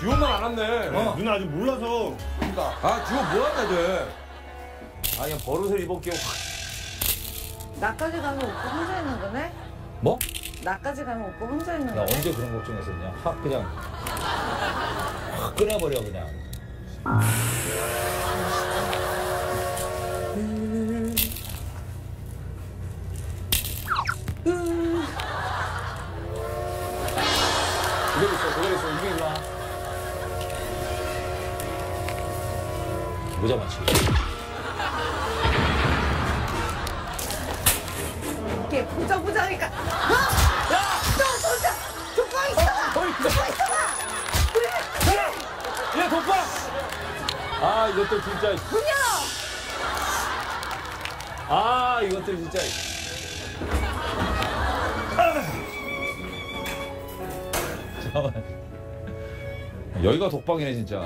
지원만 안 왔네. 어. 누나 아직 몰라서. 아 지원 뭐 한다 쟤. 아 그냥 버릇을 입었기에 확. 나까지 가면 오빠 혼자 있는 거네? 뭐? 나까지 가면 오빠 혼자 있는 나 거네? 언제 그런 걱정했었냐? 확 그냥 확 끊어버려 그냥. 그대로 있어, 그대로 있어. 이게 일로 모자 맞추기. 이렇게 보자 보자니까 어? 야! 너 보자! 조금 있어봐! 조금 있어봐! 그래! 얘 독박! 아 이것도 진짜. 그냥! 아 이것도 진짜. 잠깐만. 여기가 독방이네 진짜.